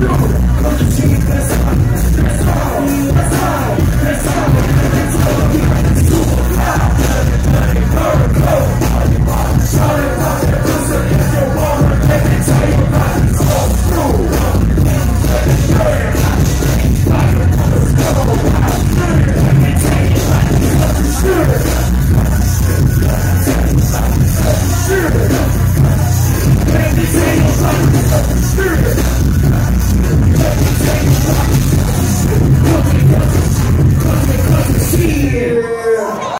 See friend.